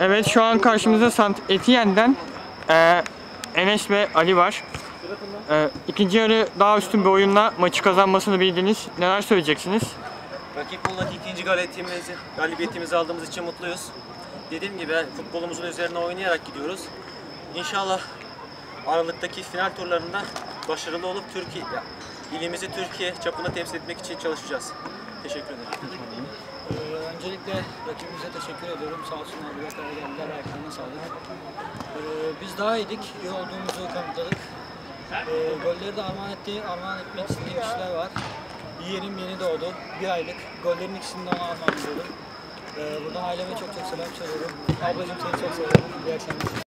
Evet şu an karşımızda Sant Etienne'den e, Enes ve Ali var. E, ikinci yarı daha üstün bir oyunla maçı kazanmasını bildiniz. Neler söyleyeceksiniz? Rakip Muğla'daki ikinci galibiyetimizi, galibiyetimizi aldığımız için mutluyuz. Dediğim gibi futbolumuzun üzerine oynayarak gidiyoruz. İnşallah Aralık'taki final turlarında başarılı olup Türkiye, ilimizi Türkiye çapında temsil etmek için çalışacağız. Teşekkür ederim. Öncelikle rakibimize teşekkür ediyorum. Sağ olsun abiler kadar geldiler. Ayaklarına sağlık. Ee, biz daha iyiydik. İyi olduğumuzu kanıtladık. Ee, golleri de armağan, etti, armağan etmek istediğim kişiler var. Yeğenim yeni doğdu. Bir aylık. Gollerin ikisini de ona armağan ediyorum. Ee, buradan aileme çok çok selam söylüyorum. Ablacığım seni çok seviyorum. İyi akşamlar.